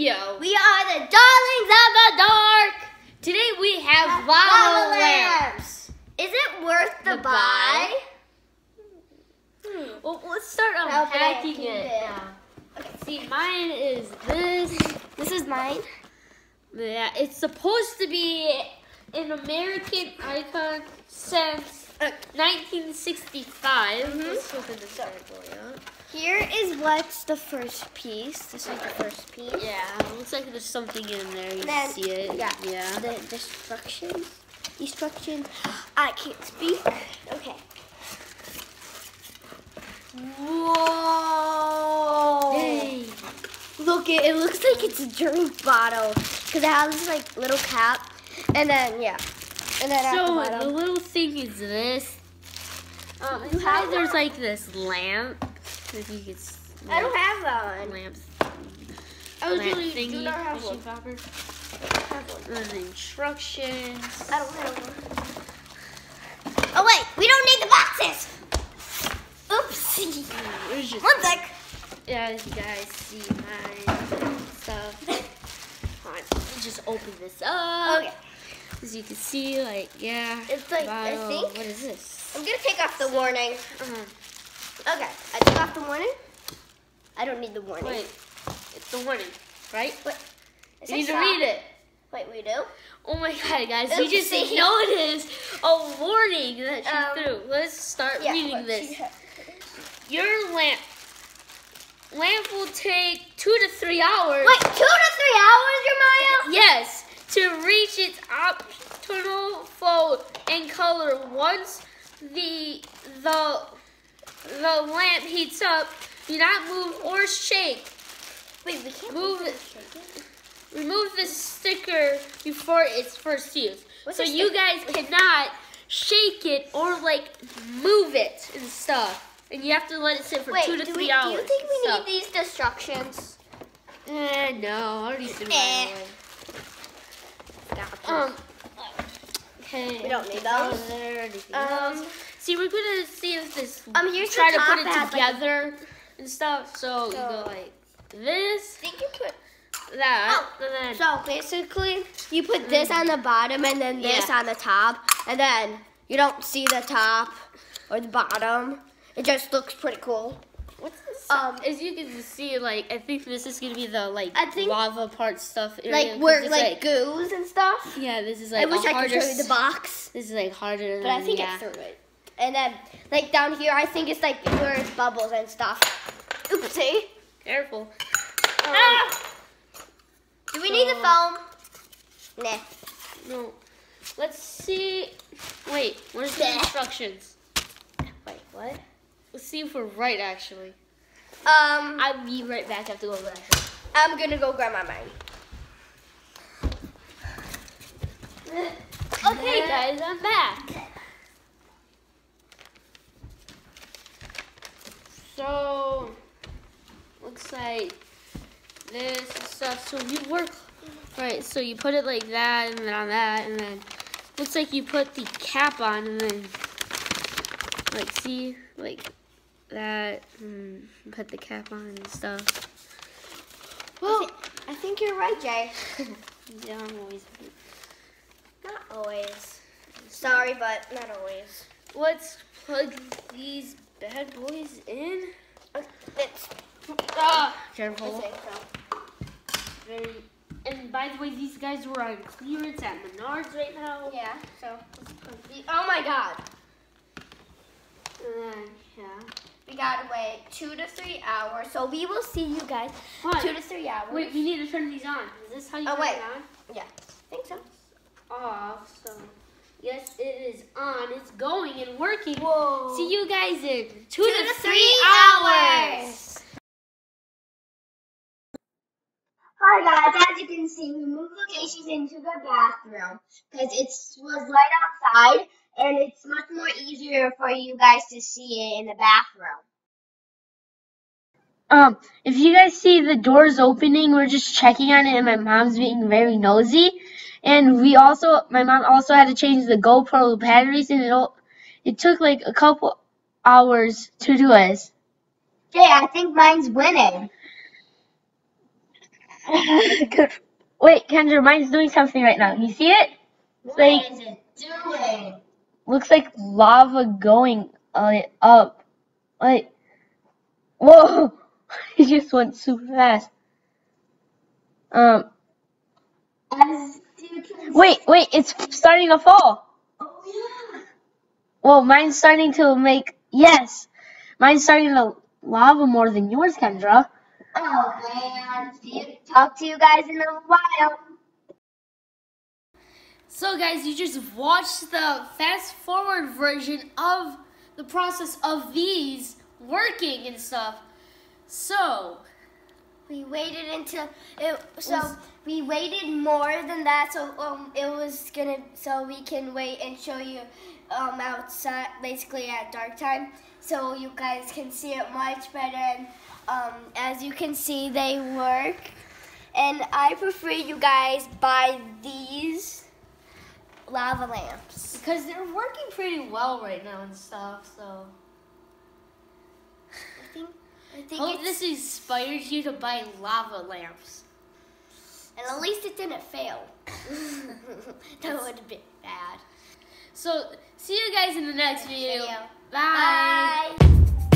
We are the darlings of the dark. Today we have Lava lava lamps. lamps. Is it worth the, The buy? buy? Well, let's start unpacking it. it. Yeah. See, mine is this. This is mine. Yeah, it's supposed to be an American icon since Uh, 1965. Mhm. Let's open this boy up. Here is what's the first piece. This is the first piece. Yeah, looks like there's something in there. You Then- see it? yeah. Yeah. The instructions. Instructions. I can't speak. Okay. Whoa! Yay. Look, it, it looks like it's a drink bottle because it has this like little cap, and then yeah, and then at the So the little thing is this. Um, You have there's like this lamp. If you could. s- I don't have one. lamps. I was really thingy, do not have one. popper. I have one. And instructions. I don't have one. Oh wait, we don't need the boxes. Oopsie. Just One sec. yeah, as you guys see my stuff. Alright, just open this up. Okay, As you can see, like yeah. It's like- I think- What is this? I'm gonna take off the warning. Uh-huh. Okay, I took off the warning. I don't need the warning. Wait, it's the warning, right? Wait. It You need to read it. Wait, we do? Oh my god, guys, we just noticed a warning that she Um, threw. Let's start Yeah. reading this. Your lamp lamp will take two to three hours. Wait, two to three hours, Jerimyah? Yes, to reach its optimal flow and color. Once the the the lamp heats up, do not move or shake. Wait, we can't Move it. Remove the sticker before its first use. What's so you guys cannot shake it or like move it and stuff. And you have to let it sit for Wait, two to three we, hours. do you think we need these instructions? Eh, no, I already threw Eh. Gotcha. Um. Okay. We don't need those. Um. See, we're gonna see if this. Um, here's try to put it that like, together and stuff. So, you go like this, I think you put. that, Oh, then So basically, you put this on the bottom and then this Yeah. on the top, and then you don't see the top or the bottom. It just looks pretty cool. What's this? Um, As you can see, like I think this is gonna be the like I think- lava part stuff. Area, Like where it's, like, goos and stuff. yeah, this is like I wish I could show you the box, This is like harder. but I think yeah. it's through it. And then like down here, I think it's like where it's bubbles and stuff. Oopsie. Careful. Um, Ah! Do we need the So- foam? Nah. No. Let's see. Wait, where's the instructions? Wait, what? Let's see if we're right. Actually, Um, I'll be right back. I have to go. I'm gonna go grab my mine. Okay, guys, I'm back. So, looks like this and stuff. So you work, right? So you put it like that, and then on that, and then looks like you put the cap on, and then like see, like that, and put the cap on and stuff. Well, I think you're right, Jay. yeah, I'm always. Not always. Sorry, but not always. Let's plug these bad boys in. Uh, It's, Ah, careful. Very. And by the way, these guys were on clearance at Menards right now. Yeah, so. Oh my god. And then, yeah. We gotta wait two to three hours. So we will see you guys What? two to three hours. Wait, we need to turn these on. Is this how you Oh, turn wait. it on? Yeah, I think so. Off. So, yes, it is on. It's going and working. Whoa. See you guys in two, two to, to three, three hours. hours. Hi guys, as you can see, we moved locations into the bathroom because it was right outside and it's much more easier for you guys to see it in the bathroom. Um, if you guys see the doors opening, we're just checking on it, and my mom's being very nosy. And we also, my mom also had to change the GoPro batteries, and it it took like a couple hours to do it. Jay, I think mine's winning. Wait, Kenjrah, mine's doing something right now. You see it? What like- is it doing? Looks like lava going uh, up. Like, whoa! it just went super fast. Um, As wait, wait, it's starting to fall. Oh yeah. Well, mine's starting to make, yes, mine's starting to lava more than yours, Kenjrah. Oh man. See you, talk to you guys in a while. So guys, you just watched the fast forward version of the process of these working and stuff. So, We waited until it. So Was- we waited more than that. So um, it was gonna. So we can wait and show you um outside, basically at dark time, so you guys can see it much better. And um, as you can see, they work. And I prefer you guys buy these lava lamps. because they're working pretty well right now and stuff, so I think. I think hope this inspires you to buy lava lamps. and at least it didn't fail. that would have been bad. So, see you guys in the next video. video. Bye. Bye.